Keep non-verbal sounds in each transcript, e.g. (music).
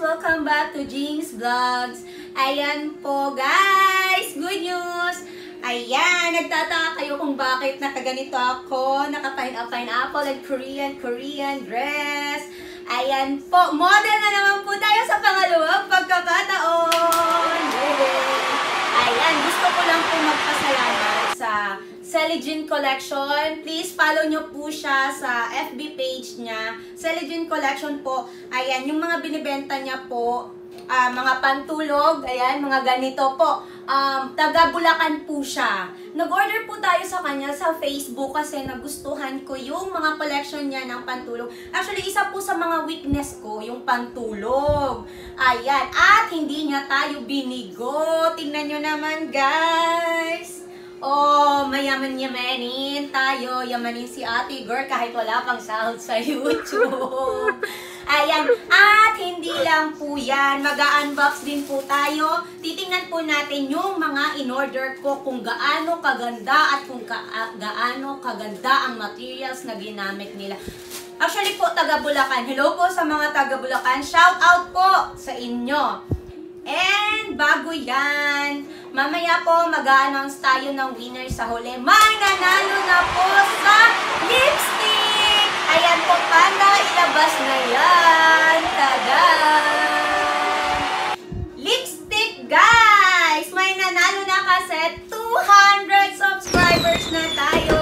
Welcome back to Jinx Vlogs. Ayan po guys, good news. Ayan, nagtataka kayo kung bakit nakaganito ako. Naka-pineapple and Korean, Korean dress. Ayan po, model na naman po tayo sa pangalawang pagkakataon. Yay! Ayan, gusto ko lang po magpasalamat sa Celigine Collection. Please follow nyo po siya sa FB page niya. Celigine Collection po, ayan, yung mga binibenta niya po, ah, mga pantulog, ayan, mga ganito po. Um, taga Bulacan po siya. Nag-order po tayo sa kanya sa Facebook kasi nagustuhan ko yung mga collection niya ng pantulog. Actually, isa po sa mga weakness ko, yung pantulog. Ayan, at hindi niya tayo binigo. Tingnan nyo naman, guys. Oh, mayaman-yamanin tayo. Yamanin si Ate Girl kahit wala pang sahod sa YouTube. (laughs) Ayan. At hindi lang po yan. Mag-unbox din po tayo. Titingnan po natin yung mga in-order ko kung gaano kaganda at kung ka gaano kaganda ang materials na ginamit nila. Actually po, taga Bulacan. Hello po sa mga taga Bulacan. Shout out po sa inyo. And bago yan, mamaya po mag-a-announce tayo ng winner sa huli. May nanalo na po sa lipstick! Ayan po, panda, ilabas na yan. Tada! Lipstick, guys! May nanalo na kasi 200 subscribers na tayo.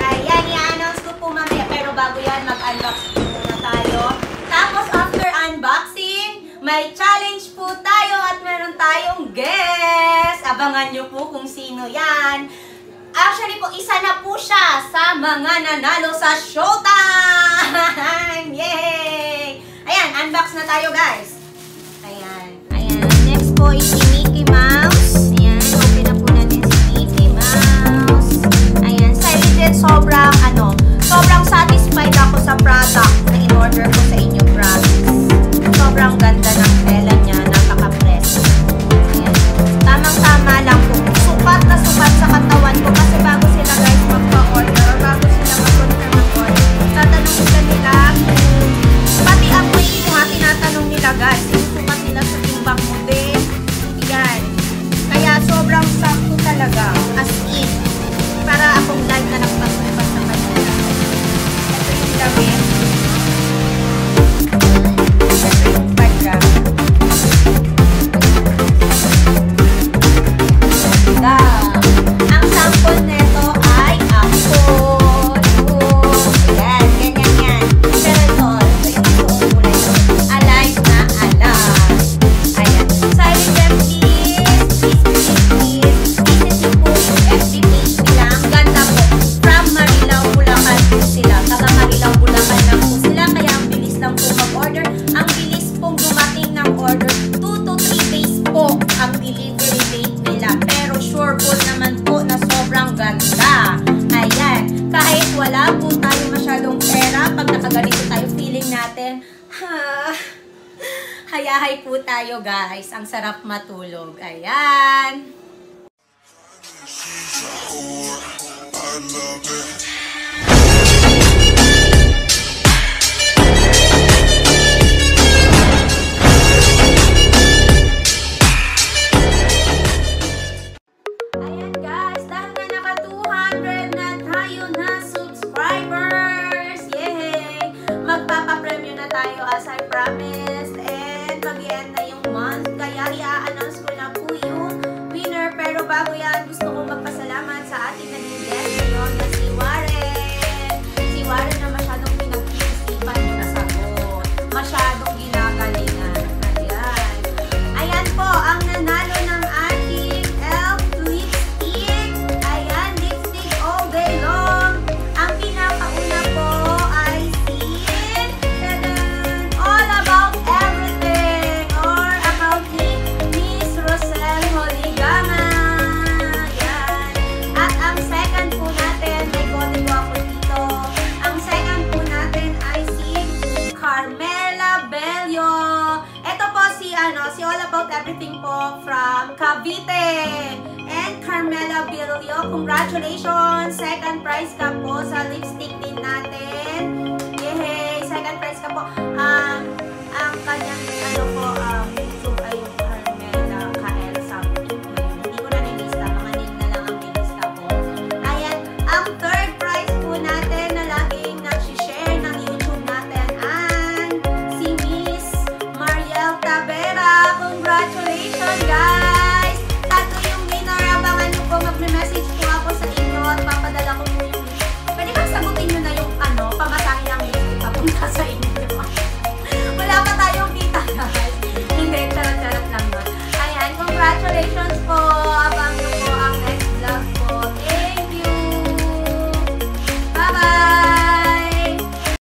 Ayan, i-announce ko po mamaya. Pero bago yan, mag-unbox muna tayo. Tapos after unboxing, may challenge po tayo at meron tayong guest. Abangan nyo po kung sino yan. Actually po, isa na po siya sa mga nanalo sa Showtime! (laughs) Yay! Ayan, unbox na tayo guys. Ayan, ayan. Next po is si Mickey Mouse. Wala po tayo masyadong pera, pag nakaganito tayo, feeling natin, ha, hayahay po tayo guys. Ang sarap matulog. Ayan. I love it. Cavite. And Carmela Bello, congratulations! Second prize ka po sa lipstick din natin. Yay! Second prize ka po. Um,